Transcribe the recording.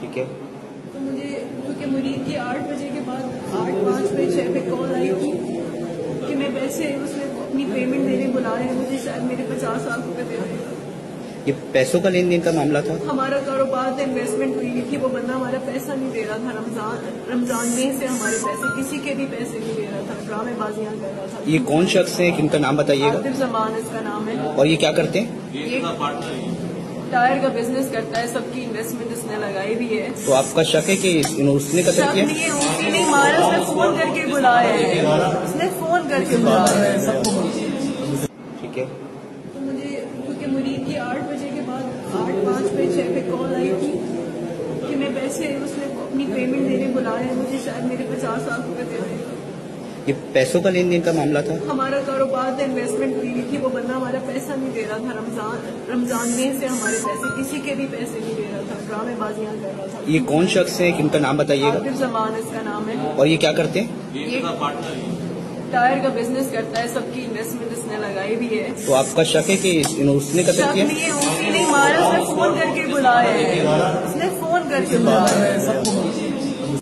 ठीक है। तो मुझे क्योंकि मुरीद की आठ बजे के बाद आठ पाँच बजे छः पे कॉल आई थी कि मैं पैसे उसने अपनी पेमेंट देने हैं मुझे शायद मेरे पचास लाख दे ये पैसों का लेन देन का मामला था? हमारा कारोबार इन्वेस्टमेंट हुई हुई थी वो बंदा हमारा पैसा नहीं दे रहा था रमज़ान रमज़ान में से हमारे पैसे किसी के भी पैसे नहीं दे रहा था ड्रामेबाजियाँ कर रहा था। ये कौन शख्स है? किनका नाम बताइएगा? आतिफ जमान इसका नाम है। और ये क्या करते हैं? ये टायर का बिज़नेस करता है सबकी इन्वेस्टमेंट उसने लगाई भी है। तो आपका शक है कि उसने कत्ल किया? नहीं उसने नहीं मारा उसने फ़ोन करके बुलाया है। उसने फ़ोन करके बुलाया है। सबको ठीक है। तो मुझे क्योंकि मुरीद की आठ बजे के बाद आठ पाँच बजे छः पे कॉल आई थी कि मैं पैसे उसने अपनी पेमेंट देने बुलाया हैं। मुझे शायद मेरे पचास लाख रुपए दे देगा ये पैसों का लेन देन का मामला था? हमारा कारोबार था इन्वेस्टमेंट हुई हुई थी वो बंदा हमारा पैसा नहीं दे रहा था। रमज़ान रमज़ान में से हमारे पैसे किसी के भी पैसे नहीं दे रहा था। ड्रामेबाजियाँ कर रहा था। ये कौन शख्स है? किनका नाम बताइएगा? जमान इसका नाम है। और ये क्या करते हैं? ये टायर का बिज़नेस करता है सबकी इन्वेस्टमेंट इसने लगाई भी है। तो आपका शक है कि उसने कत्ल किया? उसने नहीं मारा उसने फ़ोन करके बुलाया है। उसने फ़ोन करके बुलाया है। सबको